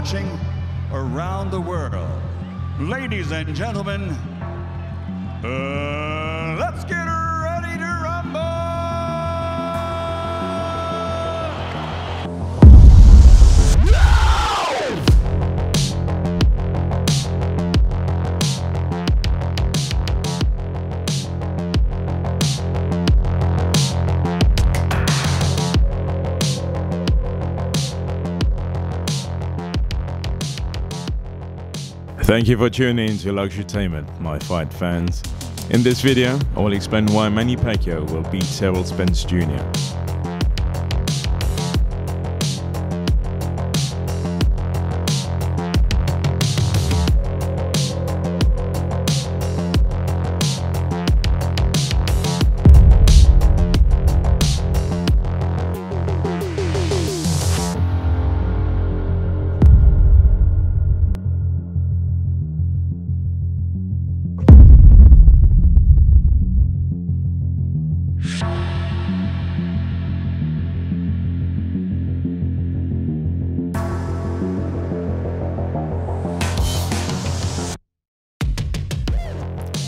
watching around the world. Ladies and gentlemen, uh, Thank you for tuning in to Luxurytainment, my fight fans. In this video, I will explain why Manny Pacquiao will beat Errol Spence Jr.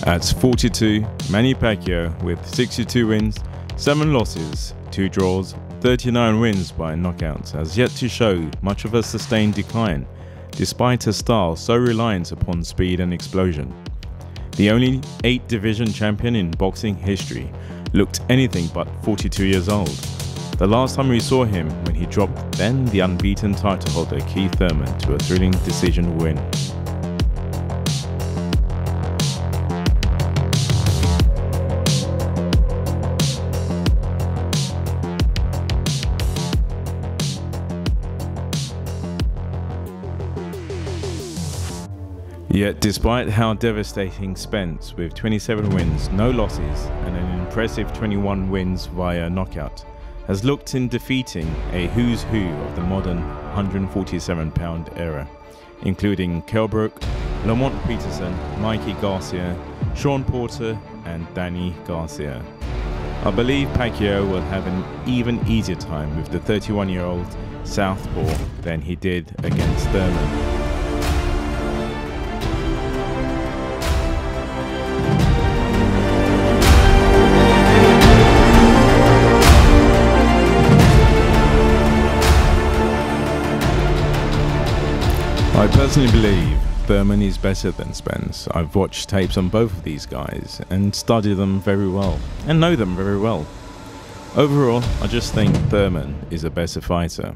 At 42, Manny Pacquiao with 62 wins, 7 losses, 2 draws, 39 wins by knockout has yet to show much of a sustained decline, despite a style so reliant upon speed and explosion. The only 8 division champion in boxing history looked anything but 42 years old. The last time we saw him when he dropped then the unbeaten title holder Keith Thurman to a thrilling decision win. Yet, despite how devastating Spence with 27 wins, no losses, and an impressive 21 wins via knockout, has looked in defeating a who's who of the modern 147 pound era, including Kell Brook, Lamont Peterson, Mikey Garcia, Shawn Porter, and Danny Garcia. I believe Pacquiao will have an even easier time with the 31 year old Southpaw than he did against Thurman. Personally believe Thurman is better than Spence. I've watched tapes on both of these guys and studied them very well and know them very well. Overall, I just think Thurman is a better fighter.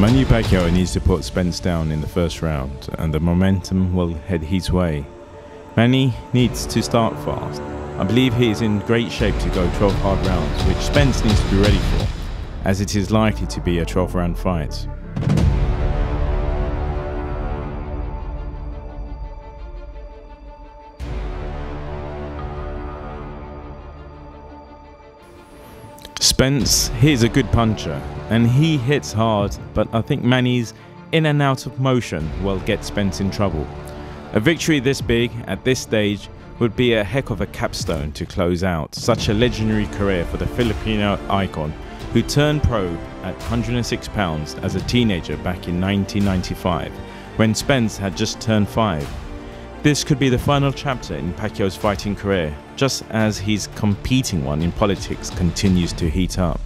Manny Pacquiao needs to put Spence down in the first round, and the momentum will head his way. Manny needs to start fast. I believe he is in great shape to go 12 hard rounds, which Spence needs to be ready for, as it is likely to be a 12 round fight. Spence, he's a good puncher, and he hits hard, but I think Manny's in and out of motion will get Spence in trouble. A victory this big, at this stage, would be a heck of a capstone to close out such a legendary career for the Filipino icon who turned pro at 106 pounds as a teenager back in 1995 when Spence had just turned 5. This could be the final chapter in Pacquiao's fighting career, just as his competing one in politics continues to heat up.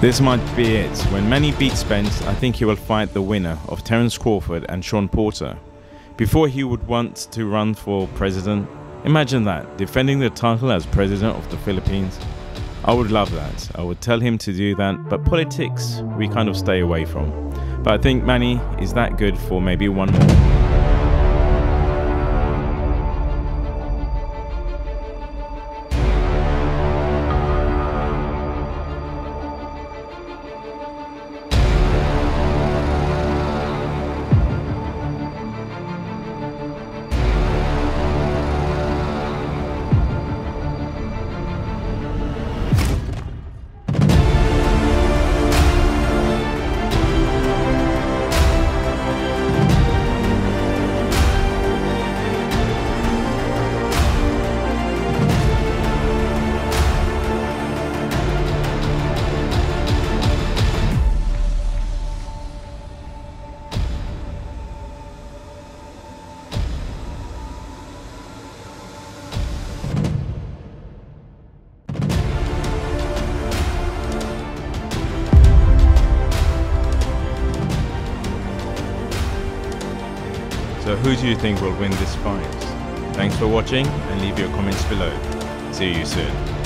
This might be it. When Manny beats Spence, I think he will fight the winner of Terence Crawford and Shawn Porter. Before he would want to run for president, imagine that, defending the title as president of the Philippines. I would love that. I would tell him to do that, but politics, we kind of stay away from. But I think Manny is that good for maybe one more. Who do you think will win this fight? Thanks for watching and leave your comments below. See you soon.